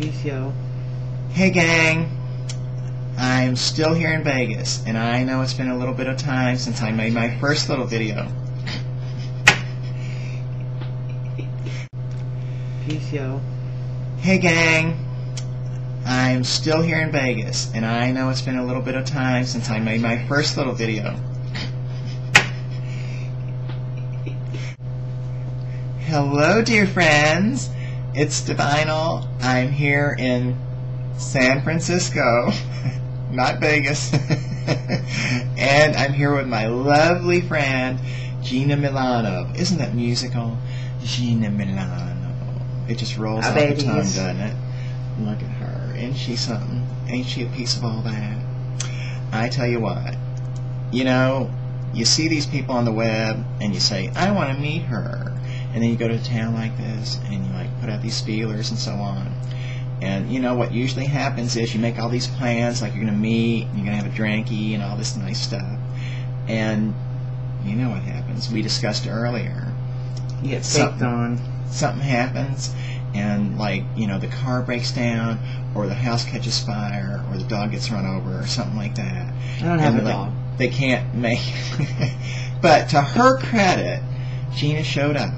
Yo. Hey gang, I'm still here in Vegas, and I know it's been a little bit of time since I made my first little video. Yo. Hey gang, I'm still here in Vegas, and I know it's been a little bit of time since I made my first little video. Hello, dear friends. It's Divinyl. I'm here in San Francisco, not Vegas. and I'm here with my lovely friend, Gina Mylano. Isn't that musical? Gina Mylano. It just rolls off the tongue, doesn't it? Look at her. Ain't she something? Ain't she a piece of all that? I tell you what, you know, you see these people on the web and you say, I want to meet her. And then you go to a town like this and you like put out these feelers and so on. And you know what usually happens is you make all these plans like you're going to meet, and you're going to have a drinky and all this nice stuff. And you know what happens. We discussed earlier. You get Something. on. Something happens and like, you know, the car breaks down or the house catches fire or the dog gets run over or something like that. I don't have And a like, dog. They can't make But to her credit, Gina showed up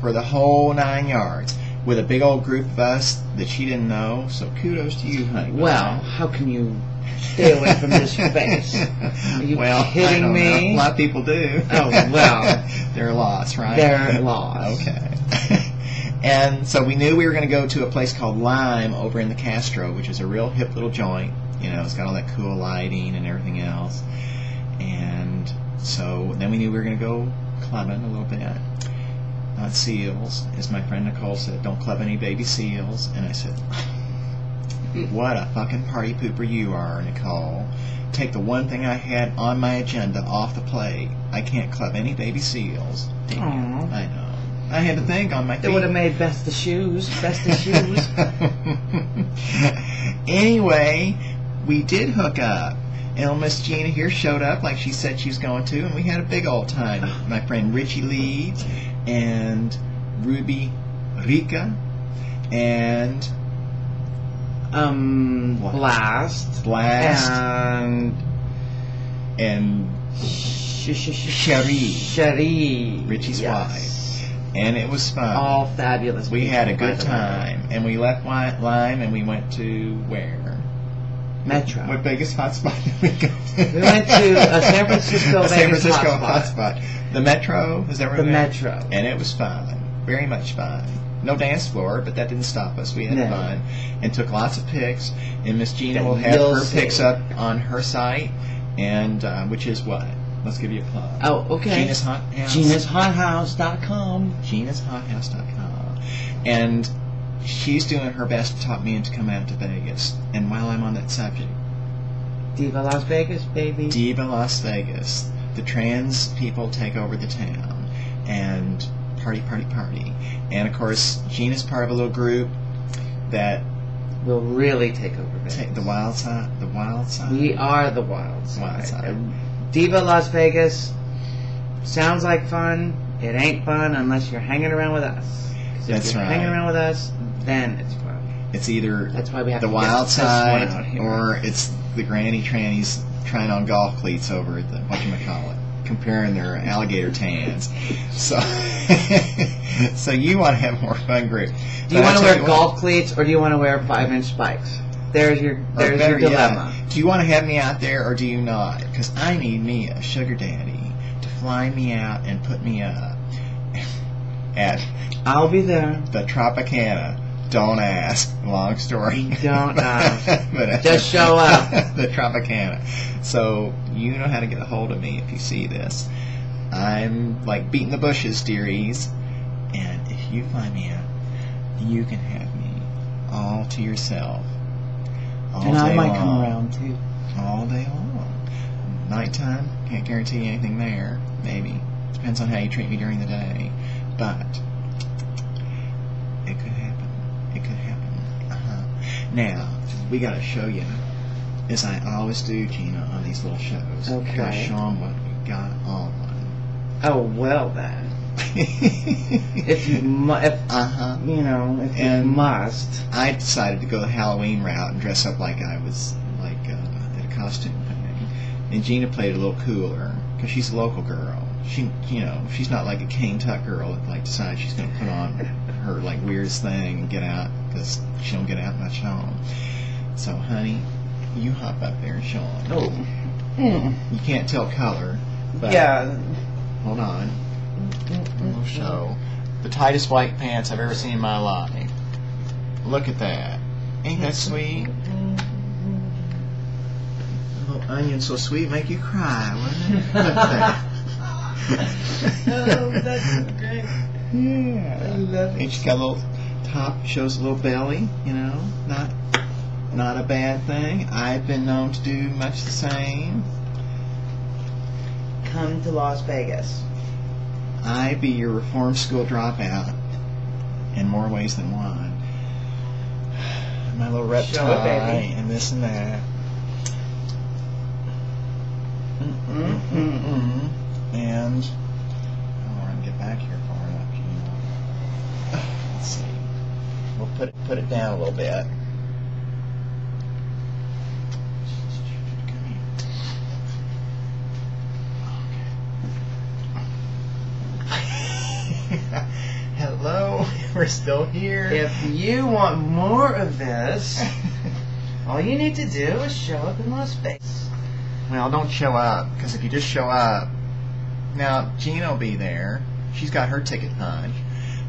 for the whole nine yards with a big old group of us that she didn't know. So kudos to you, honey. Well, how can you stay away from this face? Are you well, kidding me? know. A lot of people do. Oh, well. there are lots, right? They're lost. Okay. and so we knew we were going to go to a place called Lime over in the Castro, which is a real hip little joint. You know, it's got all that cool lighting and everything else. And so then we knew we were going to go clubbing a little bit. Not seals, as my friend Nicole said. Don't club any baby seals. And I said, what a fucking party pooper you are, Nicole. Take the one thing I had on my agenda off the plate. I can't club any baby seals. Damn, Aw. I know. I had to think on my They would have made best of shoes. Best of shoes. anyway, we did hook up. And Miss Gina here showed up like she said she was going to, and we had a big old time. My friend Richie Leeds and Ruby Rica and um? Blast. Blast And and Sh- sh- sh- Cherie. Cherie. Richie's yes. and it was fun. All fabulous. we had a good time, and we left Lime and we went to where? Metro. What Vegas hotspot did we go? We went to a San Francisco A San Francisco hotspot. hotspot. The Metro was that where The? Metro. and it was fun, very much fun. No dance floor, but that didn't stop us. We had No. fun and took lots of pics. And Miss Gina will have her see. pics up on her site, and uh, which is what? Let's give you a plug. Oh, okay. Gina's Hot House. Gina'sHotHouse.com. Gina'sHotHouse.com. And she's doing her best to talk me into coming out to Vegas. And while I'm on that subject, Diva Las Vegas, baby. Diva Las Vegas, the trans people take over the town, and party, party, party. And of course, Gina's part of a little group that will really take over Vegas. take the wild side. The wild side. We are the wild side. Wild side. Diva Las Vegas sounds like fun. It ain't fun unless you're hanging around with us. That's if you're right. hanging around with us, then it's fun. It's either That's why we have the wild get this one out side or it's the granny trannies trying on golf cleats over at the whatchamacallit, comparing their alligator tans. So, so you want to have more fun group. Do you want to wear what, golf cleats or do you want to wear five inch spikes? There's your there's better your dilemma. do you want to have me out there or do you not? Because I need me a sugar daddy to fly me out and put me up at I'll be there. the Tropicana. Don't ask. Long story. Don't ask. but, Just show up. the Tropicana. So you know how to get a hold of me if you see this. I'm like beating the bushes, dearies. And if you find me out, you can have me all to yourself. All and I might long. come around too. All day long. Nighttime, can't guarantee anything there. Maybe. Depends on how you treat me during the day. But it could happen. It could happen. Uh-huh. Now, we got to show you, as I always do, Gina, on these little shows. Okay. Gotta show 'em what we got on. Oh well then. If you, mu- if uh huh. you know, if you And- must. I decided to go the Halloween route and dress up like I was like uh, at a costume thing. And Gina played a little cooler because she's a local girl. She, you know, she's not like a Kane Tuck girl that like decides she's going to put on her like weirdest thing and get out because she don't get out much home. So, honey, you hop up there and show 'em. Oh. Mm. You can't tell color, but Yeah. hold on. We'll show the tightest white pants I've ever seen in my life. Look at that. Ain't that sweet? little onion so sweet make you cry, wouldn't it? Look at that. Oh, that's great. Yeah. I love it. And she's got a little top, shows a little belly, you know, not not a bad thing. I've been known to do much the same. Come to Las Vegas. I be your reform school dropout in more ways than one. My little rep Show tie baby. and this and that. Mm-mm. Mm-mm. And oh, we're gonna get back here far enough. You know. Let's see. We'll put it, down a little bit. Come here. Okay. Hello, we're still here. If you want more of this, all you need to do is show up in Las Vegas. Well, don't show up, because if you just show up, now Gina will be there. She's got her ticket punch,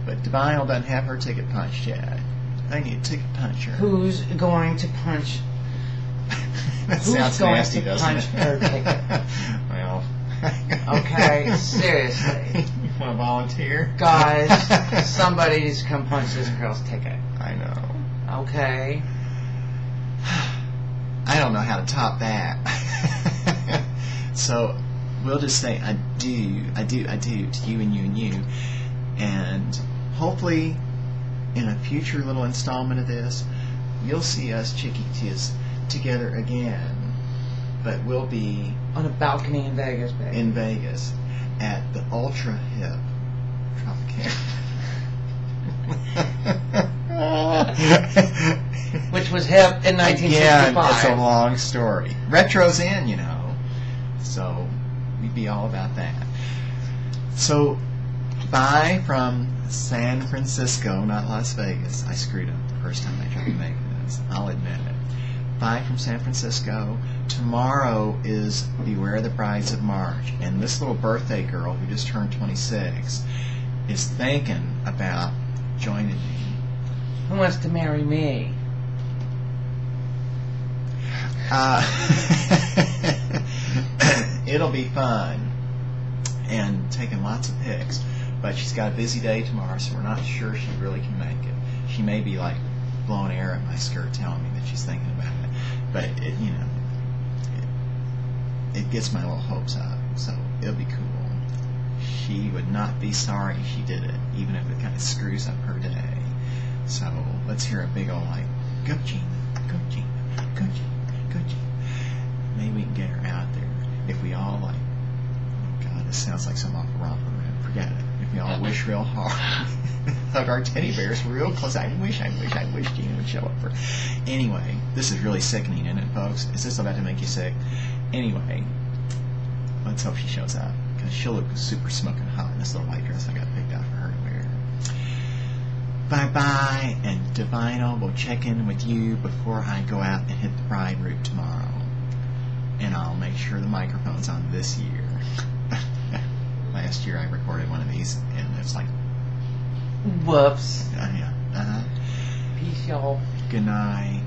but Divine doesn't have her ticket punched yet. I need a ticket puncher. Who's going to punch? that who's sounds going nasty, to doesn't punch it? her ticket? well. Okay, seriously. you want to volunteer? Guys, somebody needs to come punch this girl's ticket. I know. Okay. I don't know how to top that. so we'll just say I do, I do, I do to you and you and you. And hopefully in a future little installment of this, you'll see us Chiquitas together again. But we'll be On a balcony in Vegas, baby. in Vegas at the ultra hip Tropicana. Which was hip in 1965. Again, 1965. it's a long story. Retro's in, you know. So we'd be all about that. So bye from San Francisco, not Las Vegas. I screwed up the first time I tried to make this. I'll admit it. Bye from San Francisco. Tomorrow is Beware the Brides of March. And this little birthday girl who just turned 26 is thinking about joining me. Who wants to marry me? Uh, it'll be fun and taking lots of pics. But she's got a busy day tomorrow, so we're not sure she really can make it. She may be like blowing air at my skirt, telling me that she's thinking about it. But it, you know, it, it gets my little hopes up. So it'll be cool. She would not be sorry she did it, even if it kind of screws up her day. So let's hear a big old like, go Gina, go Gina, go Gina, go Gina. Maybe we can get her out there. If we all like, oh God, this sounds like some romper. Forget it. We all wish real hard, hug our teddy bears real close. I wish, I wish, I wish Gina would show up for. Anyway, this is really sickening, isn't it, folks? Is this about to make you sick? Anyway, let's hope she shows up because she'll look super smoking hot in this little white dress I got picked out for her to wear. Bye bye, and Divinyl will check in with you before I go out and hit the bride route tomorrow. And I'll make sure the microphone's on this year. Last year I recorded one of these, and it's like, Whoops. uh, yeah, uh, Peace, y'all. good night.